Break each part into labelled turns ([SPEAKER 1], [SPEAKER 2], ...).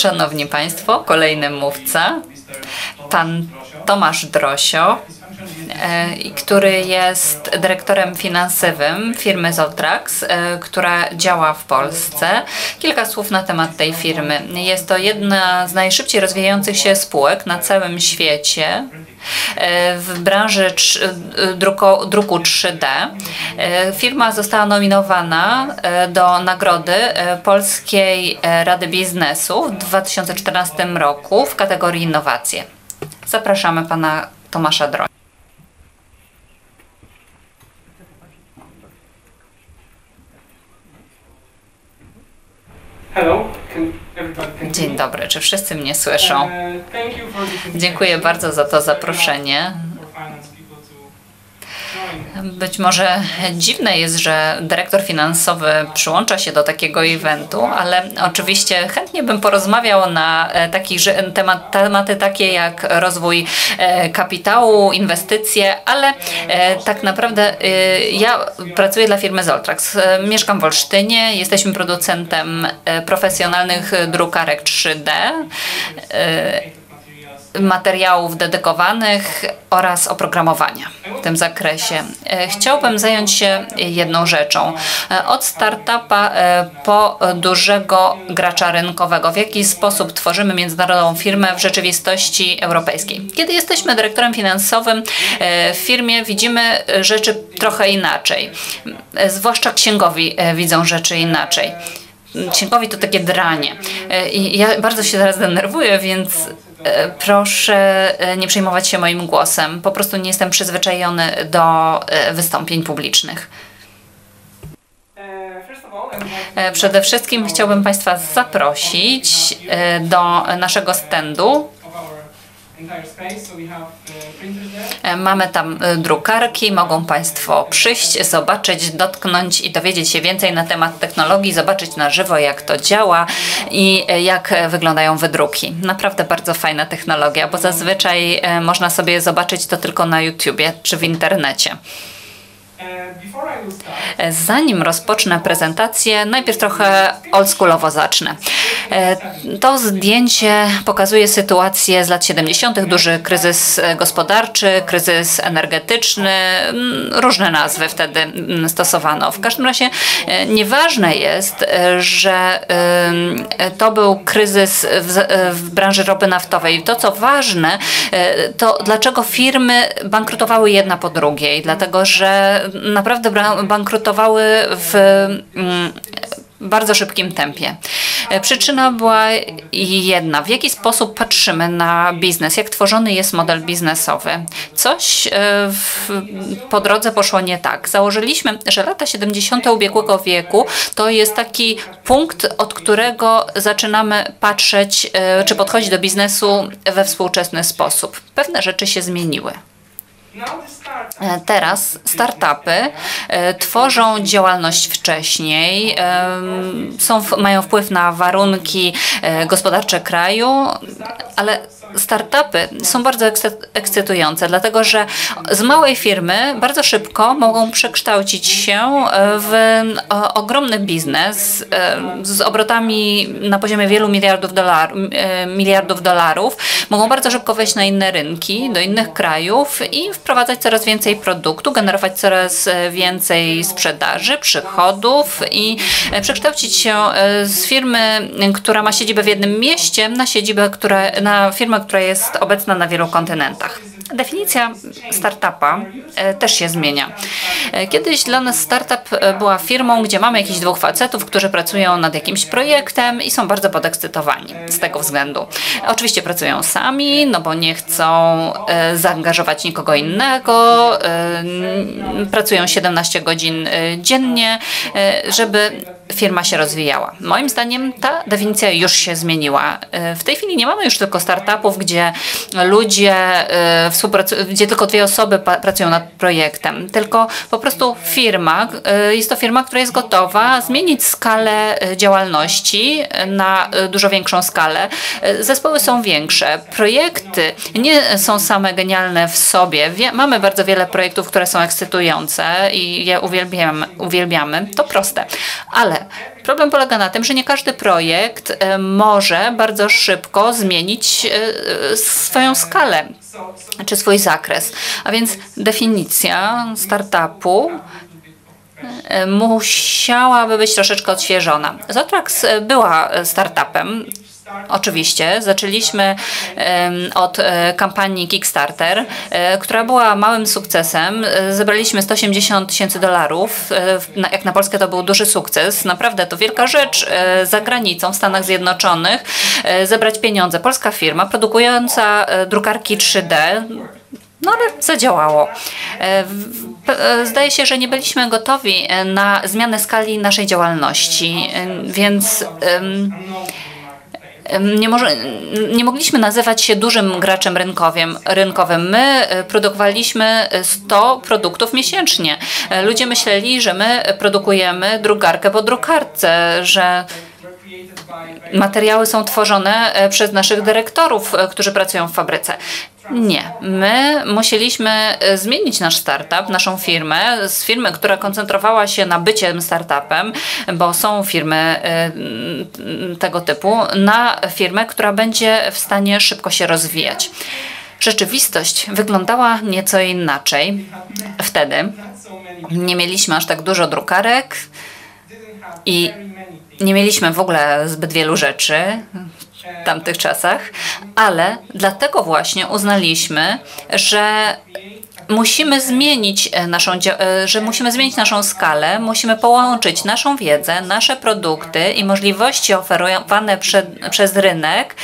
[SPEAKER 1] Szanowni Państwo, kolejny mówca, pan Tomasz Drosio, który jest dyrektorem finansowym firmy Zoltrax, e, która działa w Polsce. Kilka słów na temat tej firmy. Jest to jedna z najszybciej rozwijających się spółek na całym świecie e, w branży druku, druku 3D. Firma została nominowana do nagrody Polskiej Rady Biznesu w 2014 roku w kategorii innowacje. Zapraszamy pana Tomasza Droń. Dzień dobry, czy wszyscy mnie słyszą? Uh, Dziękuję bardzo za to zaproszenie. Być może dziwne jest, że dyrektor finansowy przyłącza się do takiego eventu, ale oczywiście chętnie bym porozmawiał na e, takich temat, tematy takie jak rozwój e, kapitału, inwestycje, ale e, tak naprawdę ja pracuję dla firmy Zoltrax. Mieszkam w Olsztynie, jesteśmy producentem profesjonalnych drukarek 3D materiałów dedykowanych oraz oprogramowania w tym zakresie. E, chciałbym zająć się jedną rzeczą. E, od startupa e, po dużego gracza rynkowego. W jaki sposób tworzymy międzynarodową firmę w rzeczywistości europejskiej. Kiedy jesteśmy dyrektorem finansowym w firmie, widzimy rzeczy trochę inaczej. Zwłaszcza księgowi widzą rzeczy inaczej. Księgowi to takie dranie. I ja bardzo się teraz denerwuję, więc proszę e, nie przejmować się moim głosem. Po prostu nie jestem przyzwyczajony do e, wystąpień publicznych. Przede wszystkim chciałbym Państwa zaprosić do naszego standu E, mamy tam e, drukarki, mogą Państwo przyjść, zobaczyć, dotknąć i dowiedzieć się więcej na temat technologii, zobaczyć na żywo jak to działa i e, jak wyglądają wydruki. Naprawdę bardzo fajna technologia, bo zazwyczaj można sobie zobaczyć to tylko na YouTubie czy w internecie. Zanim rozpocznę prezentację, najpierw trochę oldschoolowo zacznę. E, to zdjęcie pokazuje sytuację z lat 70., duży kryzys gospodarczy, kryzys energetyczny, mm, różne nazwy wtedy mm, stosowano. W każdym razie e, nieważne jest, e, że to był kryzys w, w branży ropy naftowej. To, co ważne, to dlaczego firmy bankrutowały jedna po drugiej, dlatego że naprawdę bankrutowały w mm, bardzo szybkim tempie. E, przyczyna była jedna. W jaki sposób patrzymy na biznes? Jak tworzony jest model biznesowy? Coś e, w, po drodze poszło nie tak. Założyliśmy, że lata 70. ubiegłego wieku to jest taki punkt, od którego zaczynamy patrzeć e, czy podchodzić do biznesu we współczesny sposób. Pewne rzeczy się zmieniły. E, teraz startupy e, tworzą działalność wcześniej, są, mają wpływ na warunki e, gospodarcze kraju, ale startupy są bardzo ekscytujące, dlatego że z małej firmy bardzo szybko mogą przekształcić się w ogromny biznes z obrotami na poziomie wielu miliardów, dolar, miliardów dolarów. Mogą bardzo szybko wejść na inne rynki, do innych krajów i wprowadzać coraz więcej produktu, generować coraz więcej sprzedaży, przychodów i przekształcić się z firmy, która ma siedzibę w jednym mieście, na siedzibę, która, na firmę, która jest obecna na wielu kontynentach. Definicja startupa e, też się zmienia. E, kiedyś dla nas startup e, była firmą, gdzie mamy jakichś dwóch facetów, którzy pracują nad jakimś projektem i są bardzo podekscytowani z tego względu. Oczywiście pracują sami, no bo nie chcą zaangażować nikogo innego, pracują 17 godzin dziennie, żeby firma się rozwijała. Moim zdaniem ta definicja już się zmieniła. W tej chwili nie mamy już tylko startupów, gdzie ludzie w gdzie tylko dwie osoby pracują nad projektem, tylko po prostu firma, y, jest to firma, która jest gotowa zmienić skalę y, działalności na y, dużo większą skalę. Zespoły są większe, projekty nie są same genialne w sobie. Mamy bardzo wiele projektów, które są ekscytujące i je uwielbiamy, uwielbiamy. to proste, ale Problem polega na tym, że nie każdy projekt może bardzo szybko zmienić swoją skalę czy swój zakres. A więc definicja startupu musiałaby być troszeczkę odświeżona. Zotrax była startupem, Oczywiście. Zaczęliśmy od e, kampanii Kickstarter, e, która była małym sukcesem. E, zebraliśmy 180 tysięcy dolarów. Jak na Polskę to był duży sukces. Naprawdę to wielka rzecz za granicą w Stanach Zjednoczonych. Zebrać pieniądze. Polska firma produkująca drukarki 3D no ale zadziałało. Zdaje się, że nie byliśmy gotowi na zmianę skali naszej działalności, więc nie, może, nie mogliśmy nazywać się dużym graczem rynkowym. rynkowym. My e, produkowaliśmy 100 produktów miesięcznie. E, ludzie myśleli, że my produkujemy drukarkę po drukarce, że materiały są tworzone e, przez naszych dyrektorów, którzy pracują w fabryce. Nie. My musieliśmy e, zmienić nasz startup, naszą firmę, z firmy, która koncentrowała się na byciem startupem, bo są firmy e, tego typu, na firmę, która będzie w stanie szybko się rozwijać. Rzeczywistość wyglądała nieco inaczej. Wtedy nie mieliśmy aż tak dużo drukarek i nie mieliśmy w ogóle zbyt wielu rzeczy w tamtych czasach, ale dlatego właśnie uznaliśmy, że musimy zmienić e, naszą, e, że musimy zmienić naszą skalę, musimy połączyć naszą wiedzę, nasze produkty i możliwości oferowane przed, przez rynek,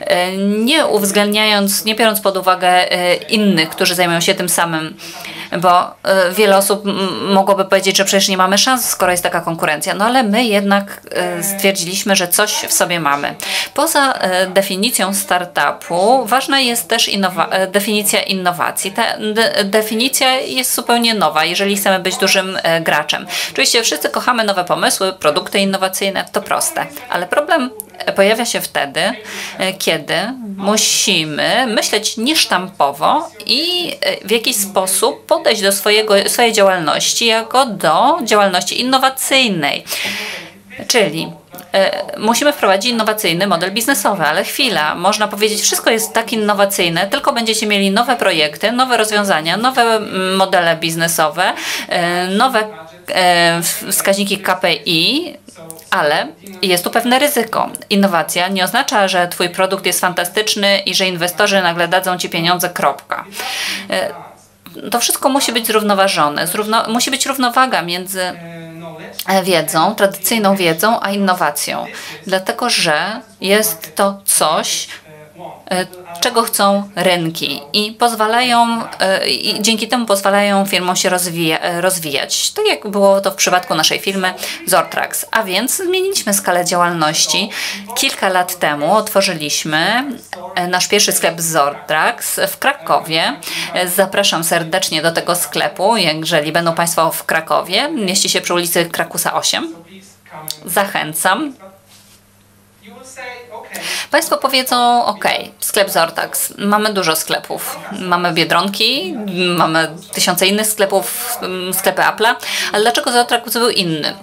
[SPEAKER 1] e, nie uwzględniając, nie biorąc pod uwagę innych, którzy zajmują się tym samym bo wiele osób mogłoby powiedzieć, że przecież nie mamy szans, skoro jest taka konkurencja. No ale my jednak stwierdziliśmy, że coś w sobie mamy. Poza definicją startupu ważna jest też innowa definicja innowacji. Ta definicja jest zupełnie nowa, jeżeli chcemy być dużym graczem. Oczywiście wszyscy kochamy nowe pomysły, produkty innowacyjne, to proste, ale problem pojawia się wtedy, e, kiedy musimy myśleć niesztampowo i e, w jakiś sposób podejść do swojego, swojej działalności jako do działalności innowacyjnej. Czyli e, musimy wprowadzić innowacyjny model biznesowy, ale chwila, można powiedzieć, wszystko jest tak innowacyjne, tylko będziecie mieli nowe projekty, nowe rozwiązania, nowe modele biznesowe, nowe wskaźniki KPI, ale jest tu pewne ryzyko. Innowacja nie oznacza, że Twój produkt jest fantastyczny i że inwestorzy nagle dadzą Ci pieniądze, kropka. E, to wszystko musi być zrównoważone. Zrówno, musi być równowaga między e, wiedzą, tradycyjną wiedzą, a innowacją. Dlatego, że jest to coś, E, czego chcą rynki i pozwalają, e, i dzięki temu pozwalają firmom się rozwija, e, rozwijać. Tak jak było to w przypadku naszej firmy Zortrax. A więc zmieniliśmy skalę działalności. Kilka lat temu otworzyliśmy nasz pierwszy sklep Zortrax w Krakowie. Zapraszam serdecznie do tego sklepu, jeżeli będą Państwo w Krakowie. Mieści się przy ulicy Krakusa 8. Zachęcam. Państwo powiedzą, ok, sklep Zortax, mamy dużo sklepów, mamy Biedronki, mamy tysiące innych sklepów, mm, sklepy Apple'a, ale dlaczego Zortax był inny?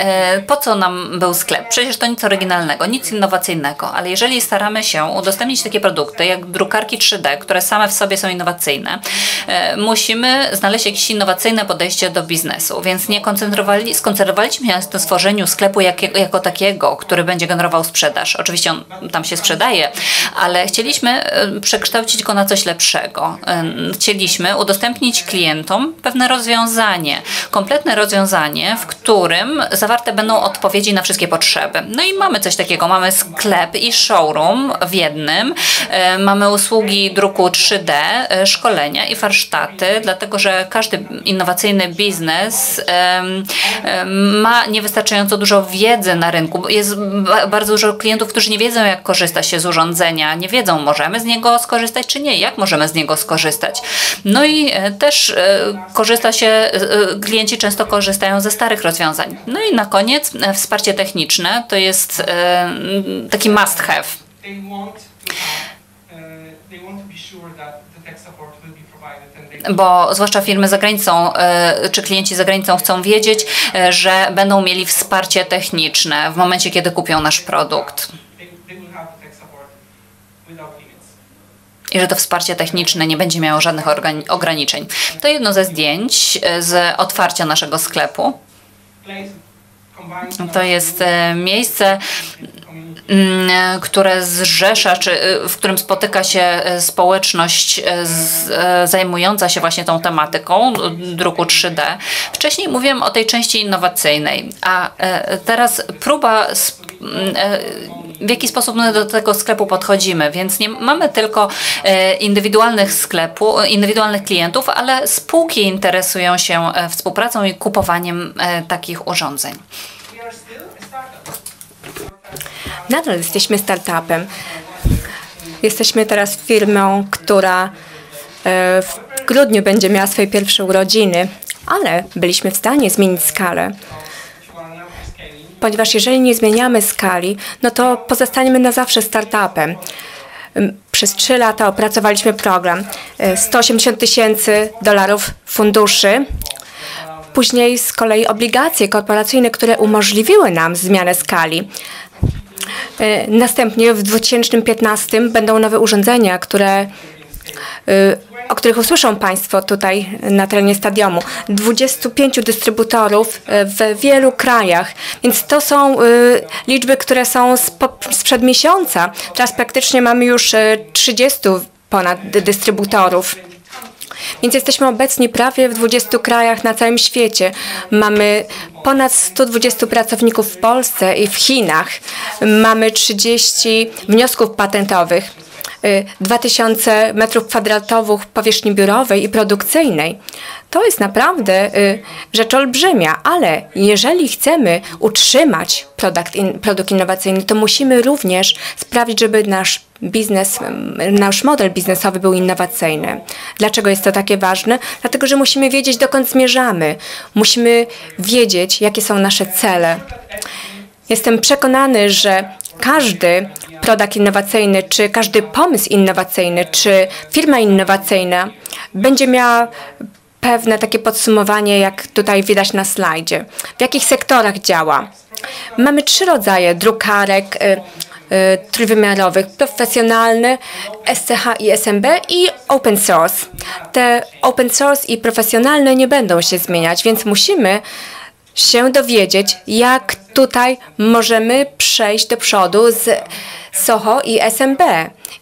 [SPEAKER 1] E, po co nam był sklep? Przecież to nic oryginalnego, nic innowacyjnego, ale jeżeli staramy się udostępnić takie produkty jak drukarki 3D, które same w sobie są innowacyjne, e, musimy znaleźć jakieś innowacyjne podejście do biznesu, więc nie koncentrowali, skoncentrowaliśmy się na stworzeniu sklepu jak, jako takiego, który będzie generował sprzedaż. Oczywiście on tam się sprzedaje, ale chcieliśmy e, przekształcić go na coś lepszego. Chcieliśmy udostępnić klientom pewne rozwiązanie, kompletne rozwiązanie, w którym zawarte będą odpowiedzi na wszystkie potrzeby. No i mamy coś takiego, mamy sklep i showroom w jednym, e, mamy usługi druku 3D, e, szkolenia i warsztaty, dlatego że każdy innowacyjny biznes ma niewystarczająco dużo wiedzy na rynku. Jest bardzo dużo klientów, którzy nie wiedzą, jak korzysta się z urządzenia, nie wiedzą, możemy z niego skorzystać, czy nie, jak możemy z niego skorzystać. No i e, też korzysta się, klienci często korzystają ze starych rozwiązań. No i na koniec e, wsparcie techniczne to jest e, taki must have. bo zwłaszcza firmy za granicą czy klienci za granicą chcą wiedzieć, że będą mieli wsparcie techniczne w momencie, kiedy kupią nasz produkt. i że to wsparcie techniczne nie będzie miało żadnych ograniczeń. To jedno ze zdjęć e, z otwarcia naszego sklepu. To jest e, miejsce, które zrzesza, czy e, w którym spotyka się społeczność zajmująca się właśnie tą tematyką druku 3D. Wcześniej mówiłem o tej części innowacyjnej, a teraz próba w jaki sposób my do tego sklepu podchodzimy, więc nie mamy tylko e, indywidualnych sklepu, indywidualnych klientów, ale spółki interesują się e, współpracą i kupowaniem e, takich urządzeń.
[SPEAKER 2] Nadal jesteśmy startupem. Jesteśmy teraz firmą, która w grudniu będzie miała swoje pierwsze urodziny, ale byliśmy w stanie zmienić skalę ponieważ jeżeli nie zmieniamy skali, no to pozostaniemy na zawsze startupem. Przez trzy lata opracowaliśmy program. 180 e, tysięcy dolarów funduszy, później z kolei obligacje korporacyjne, które umożliwiły nam zmianę skali. E, następnie w 2015 będą nowe urządzenia, które Y, o których usłyszą Państwo tutaj na terenie stadionu. 25 dystrybutorów y, w wielu krajach, więc to są liczby, które są sprzed miesiąca. Teraz praktycznie mamy już 30 ponad dystrybutorów. Więc jesteśmy obecni prawie w 20 krajach na całym świecie. Mamy ponad 120 pracowników w Polsce i w Chinach. Mamy 30 wniosków patentowych. 2000 metrów kwadratowych powierzchni biurowej i produkcyjnej. To jest naprawdę y, rzecz olbrzymia, ale jeżeli chcemy utrzymać produkt, produkt innowacyjny, to musimy również sprawić, żeby nasz biznes, nasz model biznesowy był innowacyjny. Dlaczego jest to takie ważne? Dlatego, że musimy wiedzieć, dokąd zmierzamy. Musimy wiedzieć, jakie są nasze cele. Jestem przekonany, że każdy produkt innowacyjny, czy każdy pomysł innowacyjny, czy firma innowacyjna będzie miała pewne takie podsumowanie, jak tutaj widać na slajdzie. W jakich sektorach działa? Mamy trzy rodzaje drukarek y, trójwymiarowych, profesjonalny, SCH i SMB i open source. Te open source i profesjonalne nie będą się zmieniać, więc musimy się dowiedzieć, jak tutaj możemy przejść do przodu z SOHO i SMB.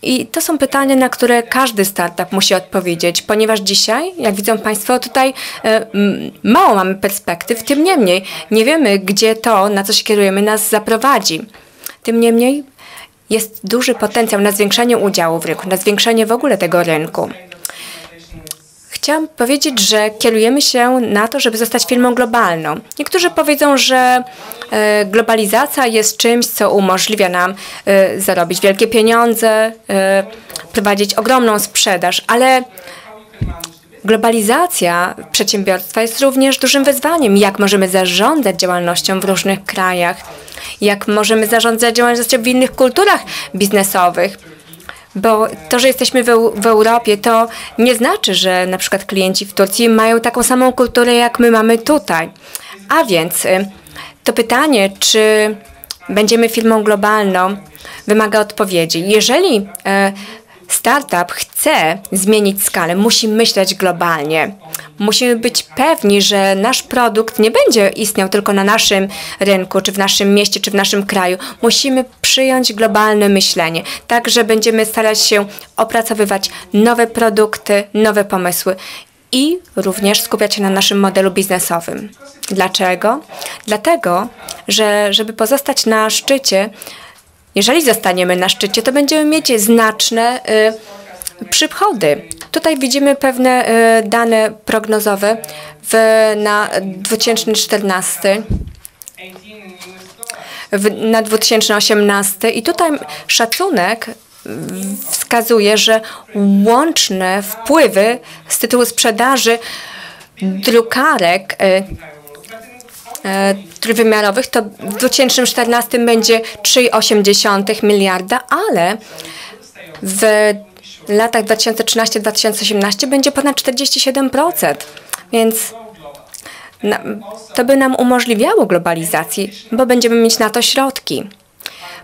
[SPEAKER 2] I to są pytania, na które każdy startup musi odpowiedzieć, ponieważ dzisiaj, jak widzą Państwo, tutaj e, mało mamy perspektyw, tym niemniej nie wiemy, gdzie to, na co się kierujemy, nas zaprowadzi. Tym niemniej jest duży potencjał na zwiększenie udziału w rynku, na zwiększenie w ogóle tego rynku. Chciałam powiedzieć, że kierujemy się na to, żeby zostać firmą globalną. Niektórzy powiedzą, że e, globalizacja jest czymś, co umożliwia nam e, zarobić wielkie pieniądze, e, prowadzić ogromną sprzedaż, ale globalizacja przedsiębiorstwa jest również dużym wyzwaniem. Jak możemy zarządzać działalnością w różnych krajach? Jak możemy zarządzać działalnością w innych kulturach biznesowych? Bo to, że jesteśmy w, w, Europie, to nie znaczy, że na przykład klienci w Turcji mają taką samą kulturę, jak my mamy tutaj. A więc y, to pytanie, czy będziemy firmą globalną, wymaga odpowiedzi. Jeżeli e, startup chce zmienić skalę, musi myśleć globalnie. Musimy być pewni, że nasz produkt nie będzie istniał tylko na naszym rynku, czy w naszym mieście, czy w naszym kraju. Musimy przyjąć globalne myślenie, tak że będziemy starać się opracowywać nowe produkty, nowe pomysły i również skupiać się na naszym modelu biznesowym. Dlaczego? Dlatego, że żeby pozostać na szczycie, jeżeli zostaniemy na szczycie, to będziemy mieć znaczne y, przychody. Tutaj widzimy pewne y, dane prognozowe w, na 2014 w, na 2018 i tutaj szacunek wskazuje, że łączne wpływy z tytułu sprzedaży drukarek y, trójwymiarowych, to w 2014 będzie 3,8 miliarda, ale w latach 2013-2018 będzie ponad 47%. Więc to by nam umożliwiało globalizację, bo będziemy mieć na to środki.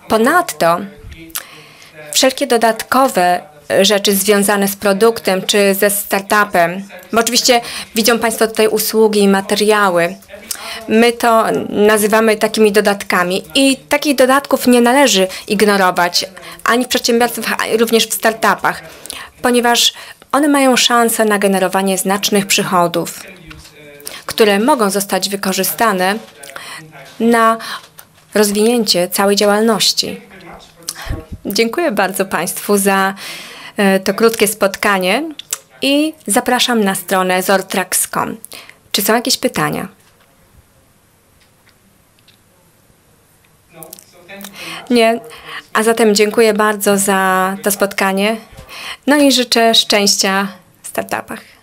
[SPEAKER 2] Ponadto wszelkie dodatkowe rzeczy związane z produktem czy ze startupem, bo oczywiście widzą Państwo tutaj usługi i materiały. My to nazywamy takimi dodatkami i takich dodatków nie należy ignorować ani w przedsiębiorstwach, ani również w startupach, ponieważ one mają szansę na generowanie znacznych przychodów, które mogą zostać wykorzystane na rozwinięcie całej działalności. Dziękuję bardzo Państwu za e, to krótkie spotkanie i zapraszam na stronę zortrax.com. Czy są jakieś pytania? Nie. A zatem dziękuję bardzo za to spotkanie. No i życzę szczęścia w startupach.